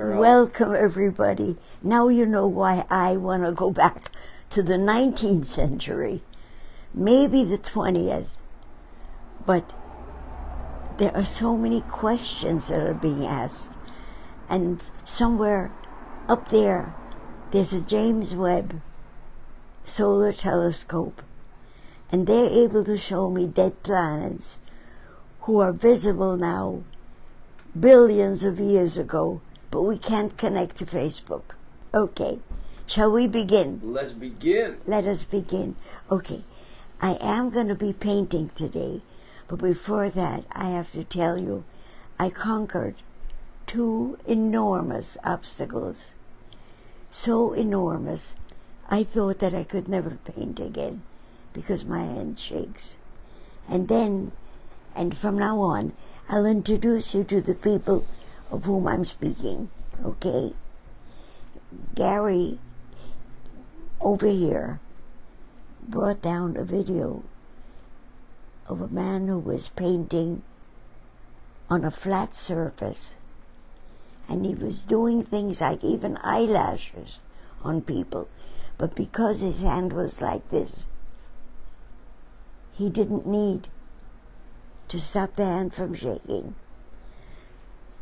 girl. Welcome, everybody. Now you know why I want to go back to the 19th century, maybe the 20th, but there are so many questions that are being asked. And somewhere up there, there's a James Webb solar telescope, and they're able to show me dead planets who are visible now billions of years ago, but we can't connect to Facebook. Okay, shall we begin? Let's begin. Let us begin. Okay, I am going to be painting today, but before that, I have to tell you I conquered two enormous obstacles. So enormous, I thought that I could never paint again because my hand shakes. And then, and from now on, I'll introduce you to the people of whom I'm speaking, okay? Gary, over here, brought down a video of a man who was painting on a flat surface. And he was doing things like even eyelashes on people. But because his hand was like this, he didn't need to stop the hand from shaking.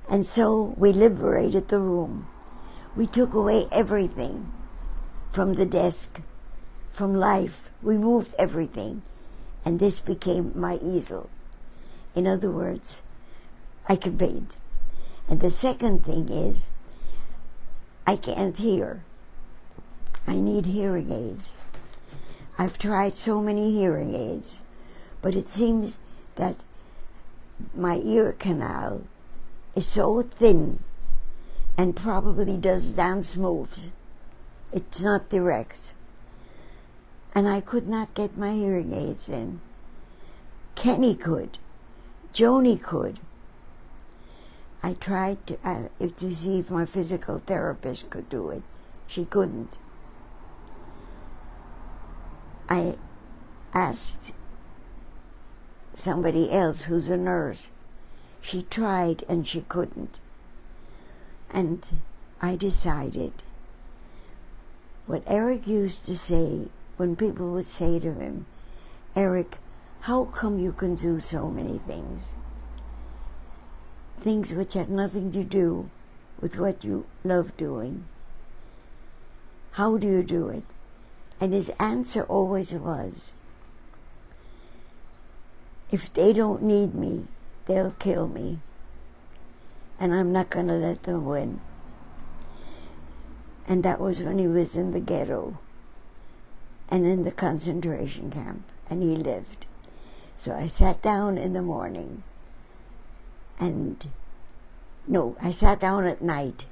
And so we liberated the room. We took away everything from the desk, from life. We moved everything. And this became my easel. In other words, I can paint. And the second thing is, I can't hear. I need hearing aids. I've tried so many hearing aids, but it seems that my ear canal is so thin and probably does dance moves. It's not direct. And I could not get my hearing aids in. Kenny could. Joni could. I tried to, uh, to see if my physical therapist could do it. She couldn't. I asked somebody else who's a nurse. She tried and she couldn't. And I decided what Eric used to say when people would say to him, Eric, how come you can do so many things? Things which had nothing to do with what you love doing. How do you do it? And his answer always was, if they don't need me, they'll kill me. And I'm not going to let them win. And that was when he was in the ghetto and in the concentration camp, and he lived. So I sat down in the morning and no, I sat down at night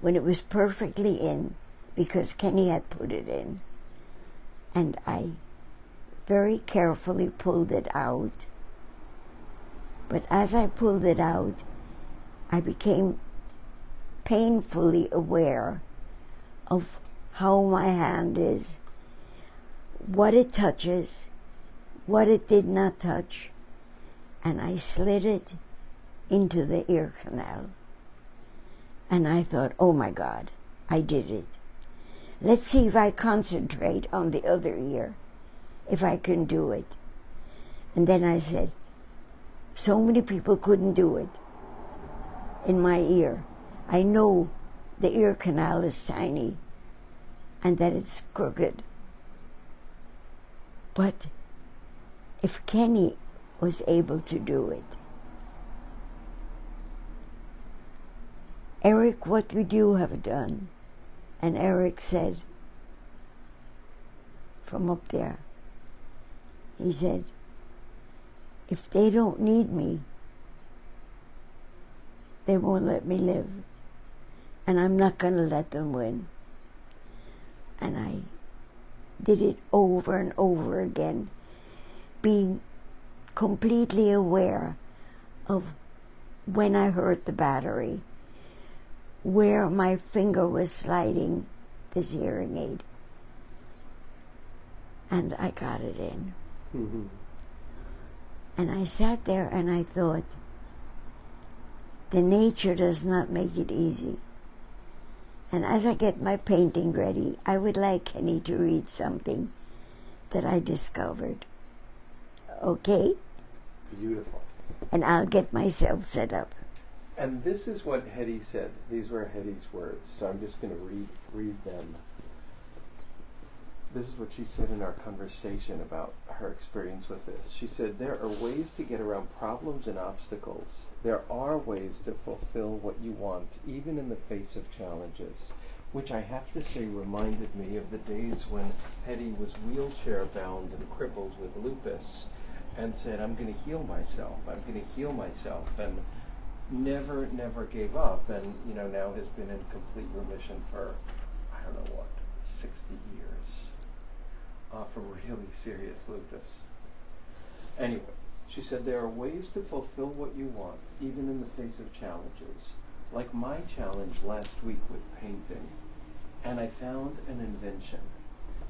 when it was perfectly in because Kenny had put it in. And I very carefully pulled it out. But as I pulled it out, I became painfully aware of how my hand is, what it touches, what it did not touch, and I slid it into the ear canal. And I thought, oh my God, I did it. Let's see if I concentrate on the other ear, if I can do it. And then I said, so many people couldn't do it in my ear. I know the ear canal is tiny and that it's crooked. But if Kenny was able to do it, Eric, what would you have done? And Eric said, from up there, he said, if they don't need me, they won't let me live. And I'm not going to let them win. And I did it over and over again, being completely aware of when I hurt the battery, where my finger was sliding this hearing aid. And I got it in. Mm-hmm. And I sat there and I thought, the nature does not make it easy. And as I get my painting ready, I would like Kenny to read something that I discovered. Okay? Beautiful. And I'll get myself set up. And this is what Hedy said. These were Hedy's words. So I'm just going to read read them. This is what she said in our conversation about her experience with this. She said, There are ways to get around problems and obstacles. There are ways to fulfill what you want, even in the face of challenges. Which I have to say reminded me of the days when Hedy was wheelchair bound and crippled with lupus and said, I'm going to heal myself. I'm going to heal myself. And never, never gave up. And, you know, now has been in complete remission for, I don't know what, 60 years uh, for really serious lupus. Anyway, she said there are ways to fulfill what you want, even in the face of challenges. Like my challenge last week with painting, and I found an invention.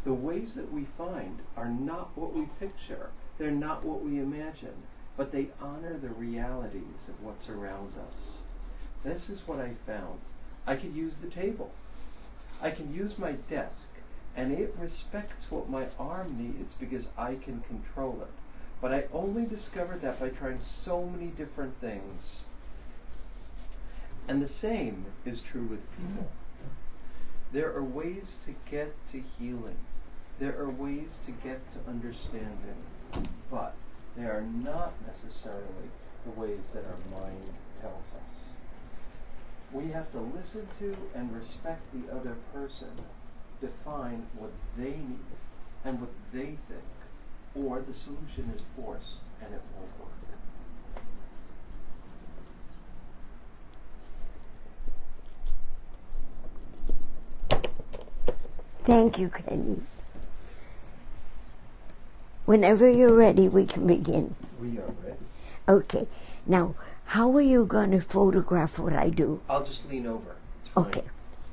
The ways that we find are not what we picture, they're not what we imagine, but they honor the realities of what's around us. This is what I found. I could use the table. I can use my desk and it respects what my arm needs because I can control it. But I only discovered that by trying so many different things. And the same is true with people. There are ways to get to healing. There are ways to get to understanding. But they are not necessarily the ways that our mind tells us. We have to listen to and respect the other person define what they need and what they think, or the solution is force and it won't work. Thank you, Kenny. Whenever you're ready, we can begin. We are ready. Okay. Now, how are you going to photograph what I do? I'll just lean over. Okay.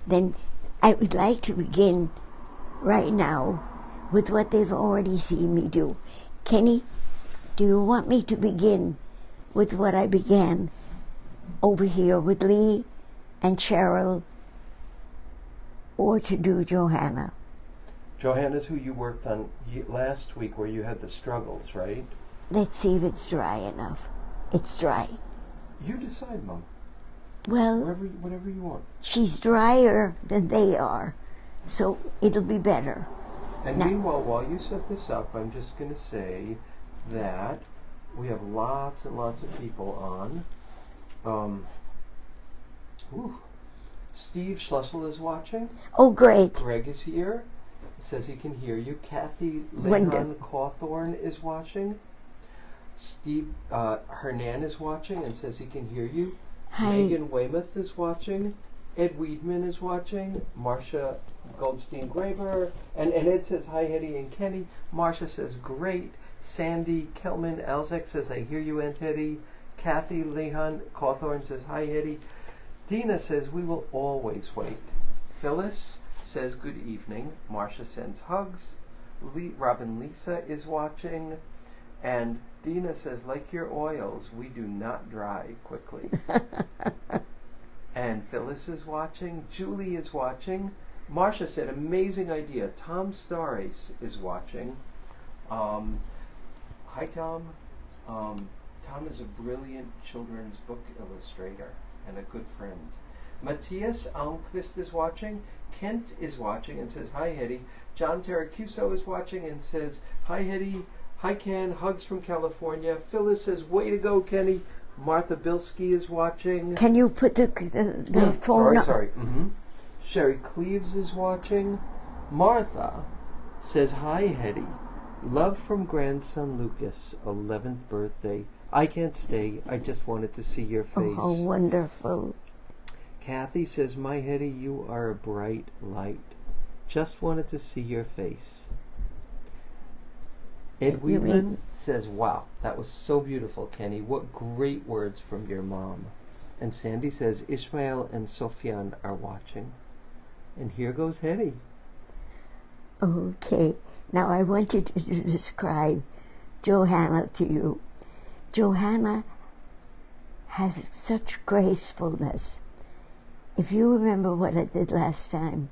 Then I would like to begin right now with what they've already seen me do. Kenny, do you want me to begin with what I began over here with Lee and Cheryl or to do Johanna? Johanna's who you worked on last week where you had the struggles, right? Let's see if it's dry enough. It's dry. You decide, Mom. Well, Whatever, whatever you want. she's drier than they are, so it'll be better. And No. meanwhile, while you set this up, I'm just going to say that we have lots and lots of people on. Um, whew. Steve Schlussel is watching. Oh, great. Greg is here. Says he can hear you. Kathy Wonderful. Cawthorn is watching. Steve uh, Hernan is watching and says he can hear you. Hi. Megan Weymouth is watching. Ed Weedman is watching. Marcia Goldstein Graber. And, and Ed says, Hi, Hedy and Kenny. Marcia says, Great. Sandy Kelman Alzek says, I hear you, Aunt Hedy. Kathy Lehan Cawthorn says, Hi, Hedy. Dina says, We will always wait. Phyllis says, Good evening. Marcia sends hugs. Lee, Robin Lisa is watching. And Dina says, Like your oils, we do not dry quickly. and Phyllis is watching. Julie is watching. Marcia said, Amazing idea. Tom Starrace is watching. Um, hi, Tom. Um, Tom is a brilliant children's book illustrator and a good friend. Matthias Almquist is watching. Kent is watching and says, Hi, Hedy. John Terracuso is watching and says, Hi, Hedy. Hi, Ken. Hugs from California. Phyllis says, Way to go, Kenny. Martha Bilski is watching. Can you put the, the, the Mm, phone sorry, up? sorry. hmm Sherry Cleaves is watching. Martha says, Hi, Hedy. Love from grandson Lucas, 11th birthday. I can't stay. I just wanted to see your Oh, face. how wonderful. Kathy says, My Hedy, you are a bright light. Just wanted to see your face. Ed mean- says, Wow, that was so beautiful, Kenny. What great words from your mom. And Sandy says, Ishmael and Sofyan are watching. And here goes Hedy. Okay. Now I want you to describe Johanna to you. Johanna has such gracefulness if you remember what I did last time,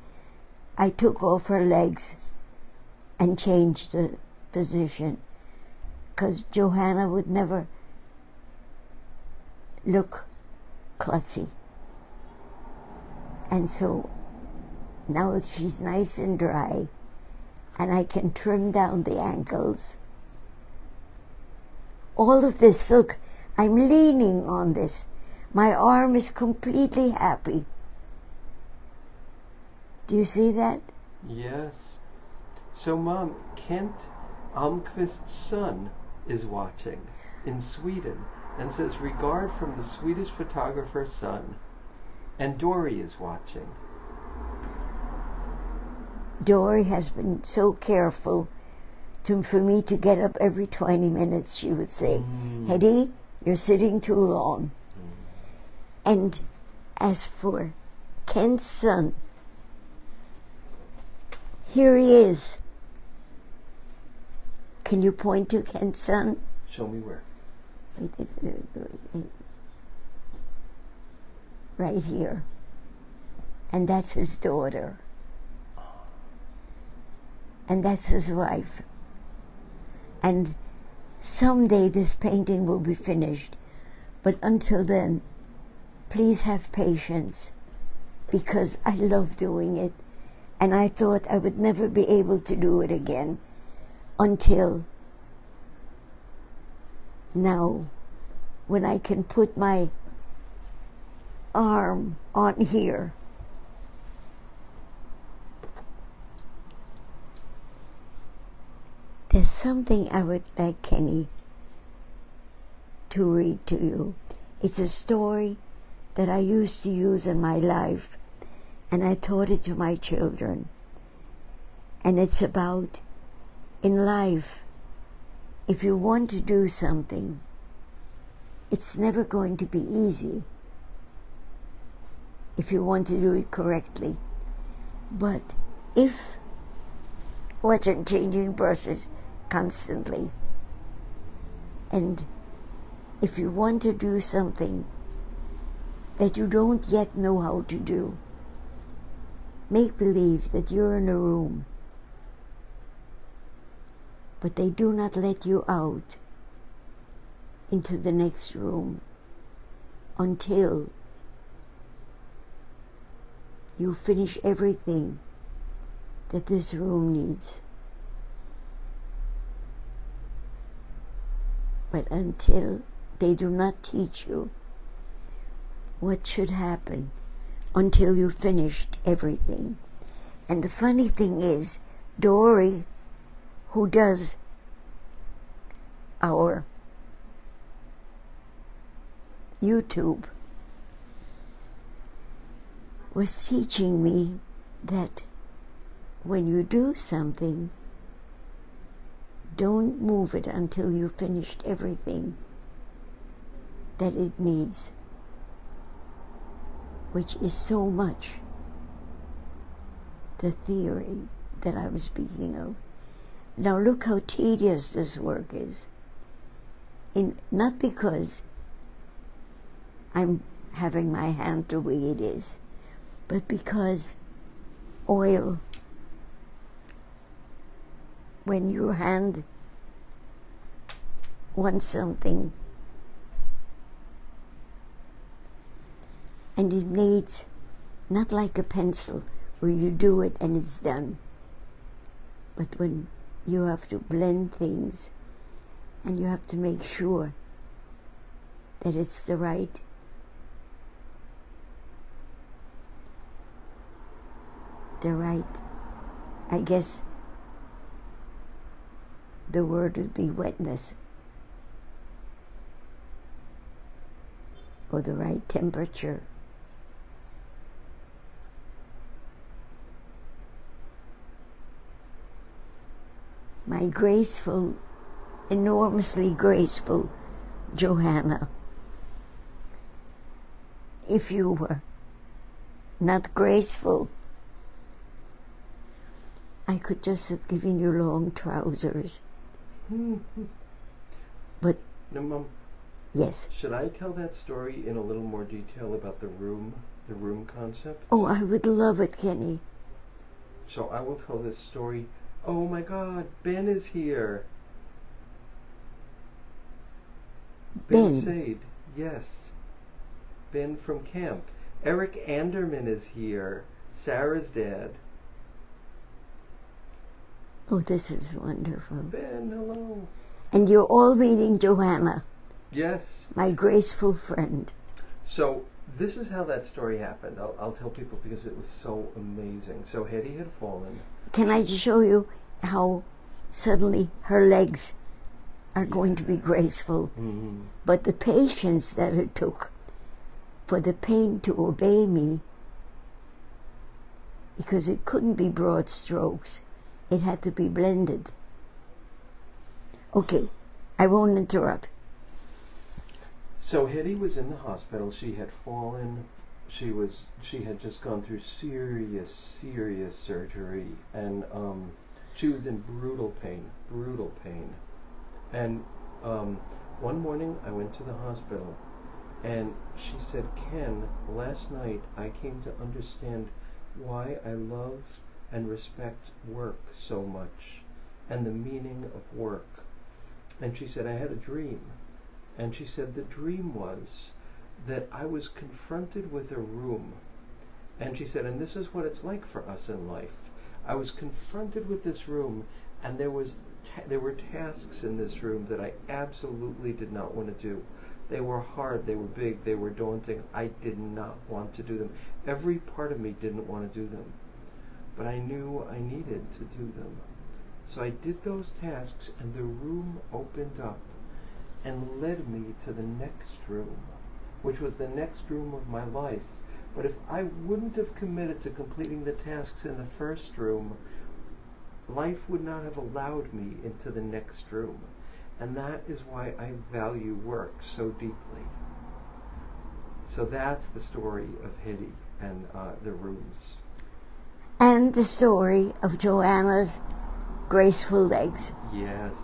I took off her legs and changed the position because Johanna would never look klutzy. And so now that she's nice and dry and I can trim down the ankles, all of this, look, I'm leaning on this. My arm is completely happy. Do you see that? Yes. So, Mom, Kent Almqvist's son is watching in Sweden and says, Regard from the Swedish photographer's son. And Dory is watching. Dory has been so careful to, for me to get up every 20 minutes, she would say, Mm. Hedy, you're sitting too long. And as for Ken's son, here he is. Can you point to Kent's son? Show me where. Right here. And that's his daughter. And that's his wife. And someday this painting will be finished. But until then, please have patience because I love doing it. And I thought I would never be able to do it again until now when I can put my arm on here. There's something I would like Kenny to read to you. It's a story that I used to use in my life, and I taught it to my children. And it's about in life, if you want to do something, it's never going to be easy if you want to do it correctly. But if I'm changing brushes constantly, and if you want to do something that you don't yet know how to do, make believe that you're in a room, but they do not let you out into the next room until you finish everything that this room needs. But until they do not teach you what should happen until you finished everything. And the funny thing is, Dory, who does our YouTube, was teaching me that when you do something, don't move it until you've finished everything that it needs, which is so much the theory that I was speaking of. Now look how tedious this work is. In not because I'm having my hand the way it is, but because oil when your hand wants something and it needs not like a pencil where you do it and it's done but when you have to blend things and you have to make sure that it's the right the right i guess the word would be wetness or the right temperature. My graceful, enormously graceful Johanna, if you were not graceful, I could just have given you long trousers. But Now, Mom, yes, should I tell that story in a little more detail about the room? the room concept? Oh, I would love it, Kenny. So I will tell this story. Oh my God, Ben is here. Ben, Ben. Sade, yes. Ben from camp. Eric Anderman is here. Sarah's dad. Oh, this is wonderful. Ben, hello. And you're all meeting Johanna, Yes. my graceful friend. So this is how that story happened. I'll, I'll tell people because it was so amazing. So Hedy had fallen. Can I just show you how suddenly her legs are going to be graceful? Mm-hmm. But the patience that it took for the pain to obey me, because it couldn't be broad strokes, it had to be blended. Okay, I won't interrupt. So Hedy was in the hospital. She had fallen. She was. She had just gone through serious, serious surgery, and um, she was in brutal pain. Brutal pain. And um, one morning, I went to the hospital, and she said, "Ken, last night I came to understand why I love and respect work so much, and the meaning of work." And she said, "I had a dream." And she said the dream was that I was confronted with a room. And she said, and this is what it's like for us in life. I was confronted with this room, and there was ta- there were tasks in this room that I absolutely did not want to do. They were hard, they were big, they were daunting. I did not want to do them. Every part of me didn't want to do them. But I knew I needed to do them. So I did those tasks, and the room opened up and led me to the next room, which was the next room of my life. But if I wouldn't have committed to completing the tasks in the first room, life would not have allowed me into the next room. And that is why I value work so deeply. So that's the story of Hedy and uh, the rooms. And the story of Joanna's graceful legs. Yes.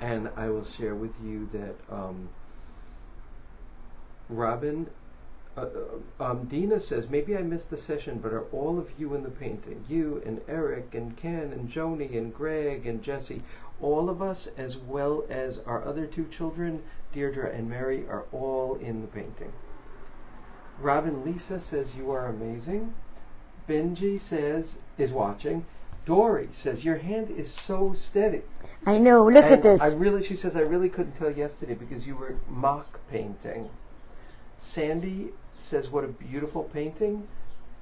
And I will share with you that um, Robin, uh, uh, um, Dina says, maybe I missed the session, but are all of you in the painting? You and Eric and Ken and Joni and Greg and Jesse, all of us, as well as our other two children, Deirdre and Mary, are all in the painting. Robin Lisa says, you are amazing. Benji says, is watching. Dory says, your hand is so steady. I know, look at this. I really, she says, I really couldn't tell yesterday because you were mock painting. Sandy says, what a beautiful painting.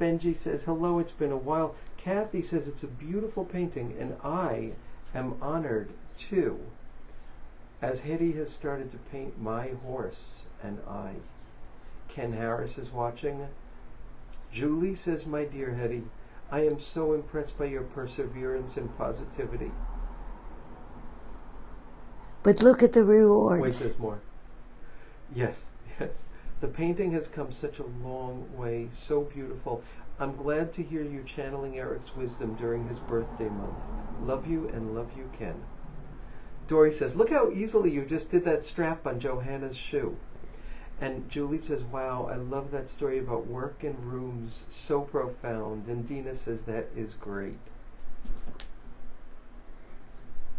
Benji says, hello, it's been a while. Kathy says, it's a beautiful painting, and I am honored too. As Hedy has started to paint my horse and I. Ken Harris is watching. Julie says, my dear Hedy, I am so impressed by your perseverance and positivity. But look at the reward. Wait, there's more. Yes, yes. The painting has come such a long way, so beautiful. I'm glad to hear you channeling Eric's wisdom during his birthday month. Love you and love you, Ken. Dory says, Look how easily you just did that strap on Johanna's shoe. And Julie says, Wow, I love that story about work and rooms, so profound. And Dina says, That is great.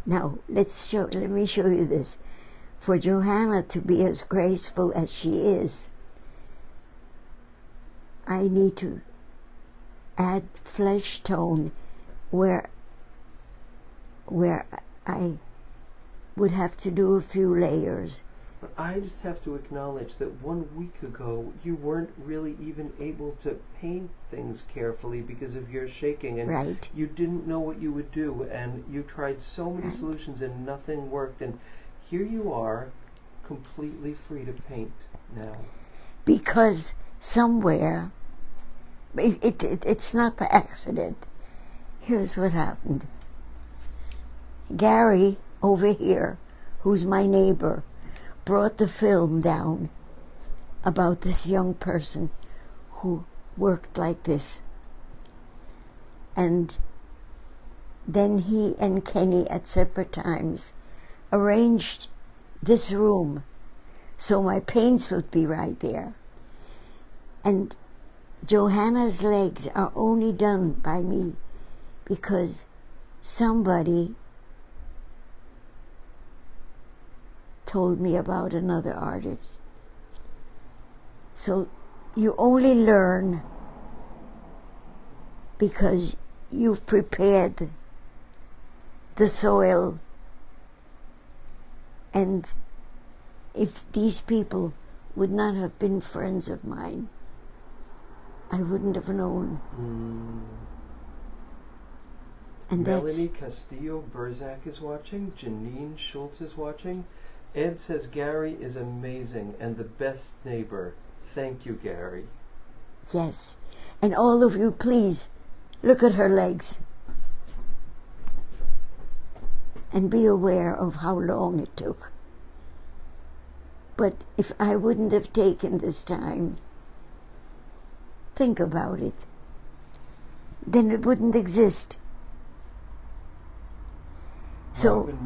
Now, let's show, let me show you this. For Johanna to be as graceful as she is, I need to add flesh tone where where I would have to do a few layers. I just have to acknowledge that one week ago you weren't really even able to paint things carefully because of your shaking and Right. you didn't know what you would do and you tried so many Right. solutions and nothing worked and here you are completely free to paint now. because somewhere it, it, it, it's not by accident. Here's what happened. Gary over here who's my neighbor brought the film down about this young person who worked like this. And then he and kenny at separate times arranged this room so my paints would be right there. And Johanna's legs are only done by me because somebody told me about another artist. So you only learn because you've prepared the soil and if these people would not have been friends of mine, I wouldn't have known. Mm. And Melanie Castillo Burzak is watching. Janine Schultz is watching. Ed says Gary is amazing and the best neighbor. Thank you, Gary. yes. And all of you, please look at her legs and be aware of how long it took. But if I wouldn't have taken this time, think about it, then it wouldn't exist. So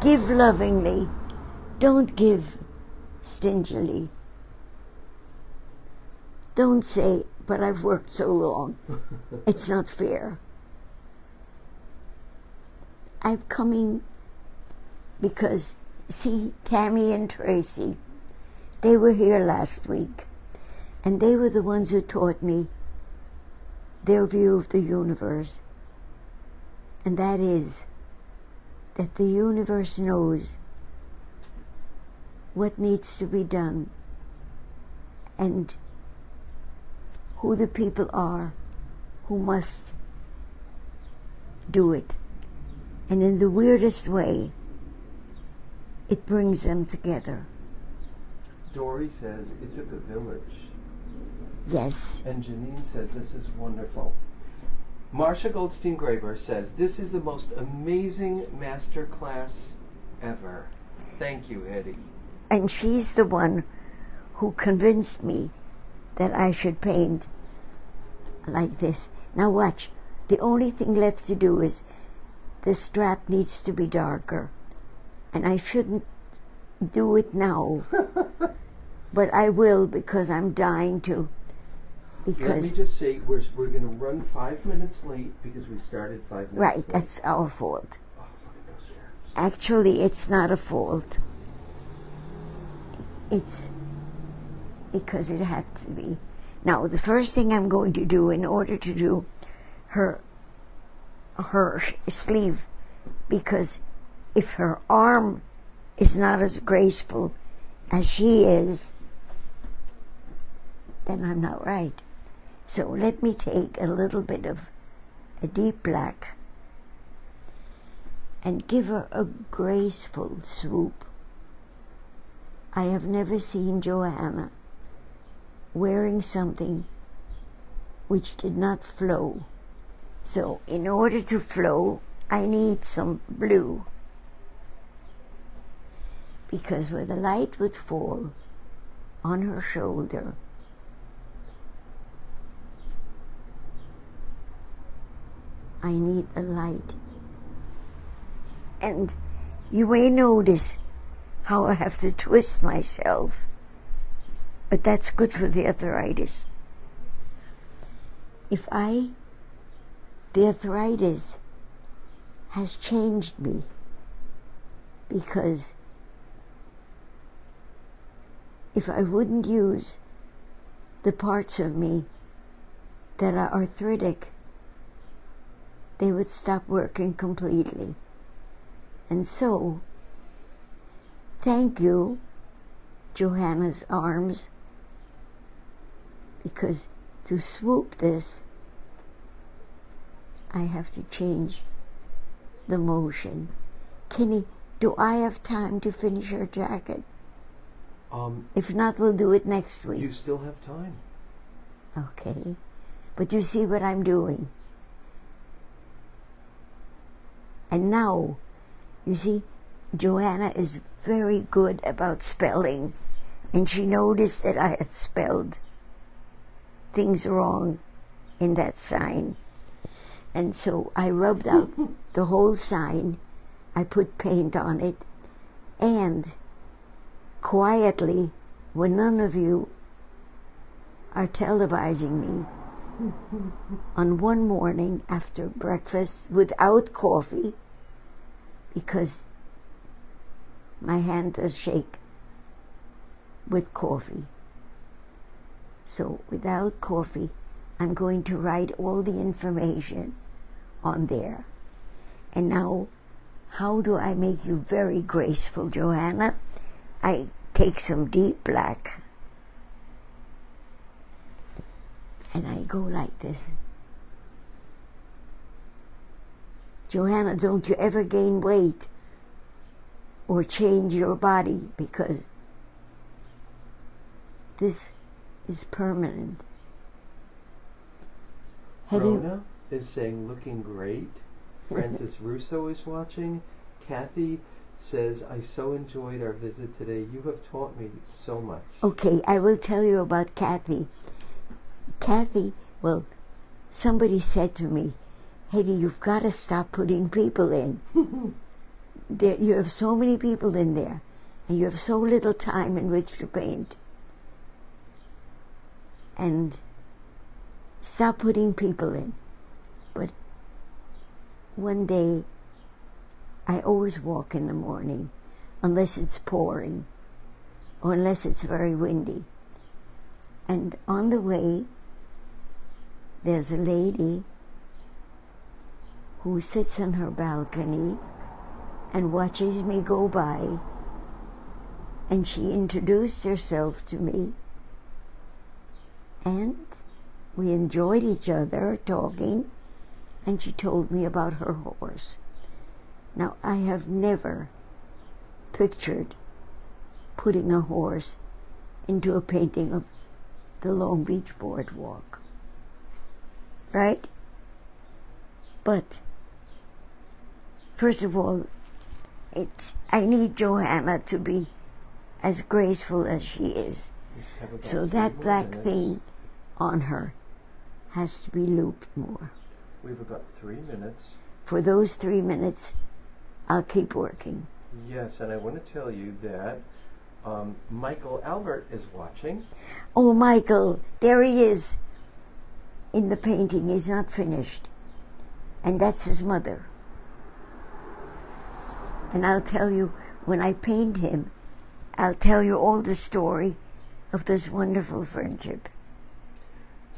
give lovingly, don't give stingily. Don't say, but I've worked so long. It's not fair. I'm coming because, see, Tammy and Tracy, they were here last week, and they were the ones who taught me their view of the universe. And that is that the universe knows what needs to be done and who the people are who must do it. And in the weirdest way, it brings them together. Dory says it took a village. Yes, And Janine says this is wonderful. Marsha Goldstein Graber says this is the most amazing master class ever. Thank you, Eddie. and she's the one who convinced me that I should paint like this. Now, watch. The only thing left to do is the strap needs to be darker. And I shouldn't do it now. but I will because I'm dying to. Because Let me just say we're, we're going to run five minutes late because we started five minutes late. right, late. that's our fault. Oh, look at those chairs. Actually, it's not a fault. It's because it had to be. Now, the first thing I'm going to do in order to do her her sleeve, because if her arm is not as graceful as she is, then I'm not right. So let me take a little bit of a deep black and give her a graceful swoop. I have never seen Joanna wearing something which did not flow. So, in order to flow, I need some blue. Because where the light would fall on her shoulder, I need a light. And you may notice how I have to twist myself, but that's good for the arthritis. If I, the arthritis has changed me because if I wouldn't use the parts of me that are arthritic, they would stop working completely. And so, thank you, Johanna's arms, because to swoop this, I have to change the motion. Kenny, do I have time to finish your jacket? Um, If not, we'll do it next week. you still have time. Okay. But you see what I'm doing. And now, you see, Joanna is very good about spelling. And she noticed that I had spelled things wrong in that sign. And so I rubbed out the whole sign. I put paint on it. And quietly, when none of you are televising me on one morning after breakfast without coffee because my hand does shake with coffee. So, without coffee, I'm going to write all the information on there. And now, how do I make you very graceful, Johanna? I take some deep black and I go like this. Johanna, don't you ever gain weight or change your body because this is permanent. Heading, is saying looking great. Francis Russo is watching. Kathy says, I so enjoyed our visit today. You have taught me so much. okay, I will tell you about Kathy. Kathy, well, somebody said to me, Hedy, you've got to stop putting people in. there, you have so many people in there, and you have so little time in which to paint. And stop putting people in. But one day, I always walk in the morning, unless it's pouring, or unless it's very windy. And on the way, there's a lady who sits on her balcony and watches me go by. And she introduced herself to me. And we enjoyed each other talking. And she told me about her horse. Now, I have never pictured putting a horse into a painting of the Long Beach Boardwalk. Right? But first of all, it's I need Johanna to be as graceful as she is. We just have about So that black thing on her has to be looped more. We have about three minutes. For those three minutes, I'll keep working. Yes, and I want to tell you that um, Michael Albert is watching. Oh, Michael, there he is in the painting. He's not finished. And that's his mother. And I'll tell you, when I paint him, I'll tell you all the story of this wonderful friendship.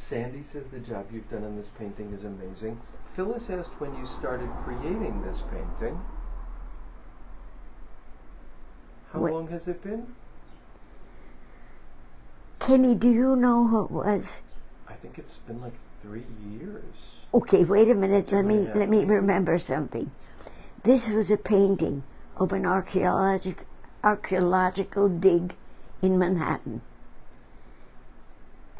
Sandy says the job you've done on this painting is amazing. Phyllis asked when you started creating this painting. How What- long has it been? Kenny, do you know who it was? I think it's been like three years. Okay, wait a minute. Let me let me remember something. This was a painting of an archaeologic archaeological dig in Manhattan.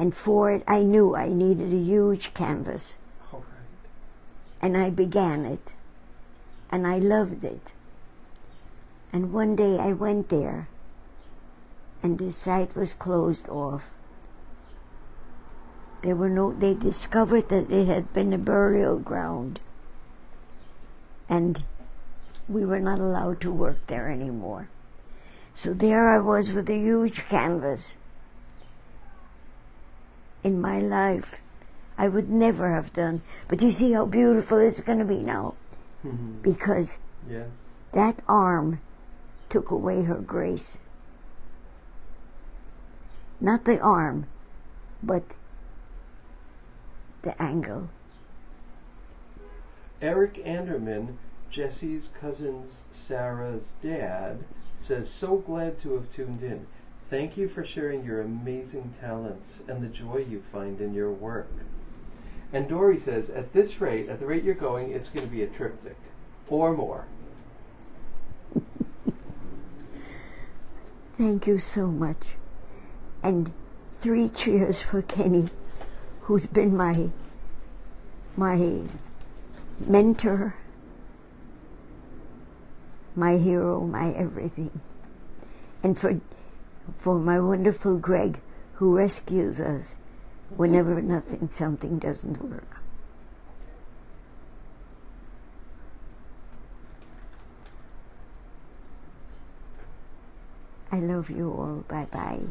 And for it, I knew I needed a huge canvas, All right. and I began it, and I loved it. And one day I went there, and the site was closed off. There were no. They discovered that it had been a burial ground, and we were not allowed to work there anymore. So there I was with a huge canvas. In my life, I would never have done. But you see how beautiful it's going to be now, mm-hmm. because yes. that arm took away her grace. Not the arm, but the angle. Eric Anderman, Jesse's cousin's Sarah's dad, says, So glad to have tuned in. Thank you for sharing your amazing talents and the joy you find in your work. And Dory says, At this rate, at the rate you're going, it's going to be a triptych or more. Thank you so much. And three cheers for Kenny, who's been my my mentor, my hero, my everything. And for for my wonderful Greg who rescues us whenever nothing something doesn't work. I love you all. Bye bye.